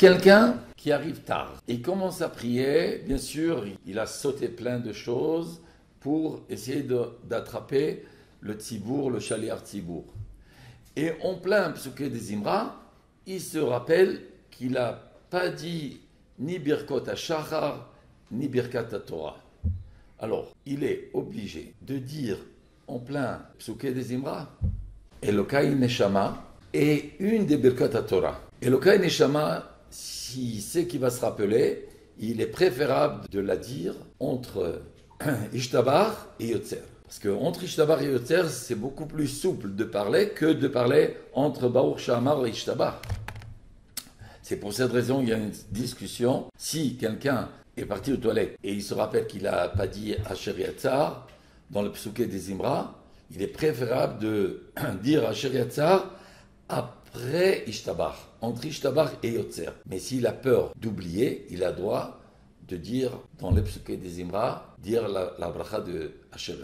Quelqu'un qui arrive tard et commence à prier, bien sûr, il a sauté plein de choses pour essayer d'attraper le tibour, le chaliar tibour. Et en plein psuké des Imra, il se rappelle qu'il n'a pas dit ni Birkot à Shachar, ni Birkat à Torah. Alors, il est obligé de dire en plein psuké des Imra, Elokai Neshama, et une des Birkat à Torah. Elokai Neshama, s'il sait qu'il va se rappeler, il est préférable de la dire entre Ishtabar et Yotzer. Parce qu'entre Ishtabar et Yotzer, c'est beaucoup plus souple de parler que de parler entre Baruch Shamar et Ishtabar. C'est pour cette raison qu'il y a une discussion. Si quelqu'un est parti aux toilettes et il se rappelle qu'il n'a pas dit Asher Yatzar dans le psuké des Imra, il est préférable de dire Asher Yatzar après Ishtabar, entre Ishtabar et Yotzer. Mais s'il a peur d'oublier, il a droit de dire dans le psuké des Imra, dire la, la bracha de Asher.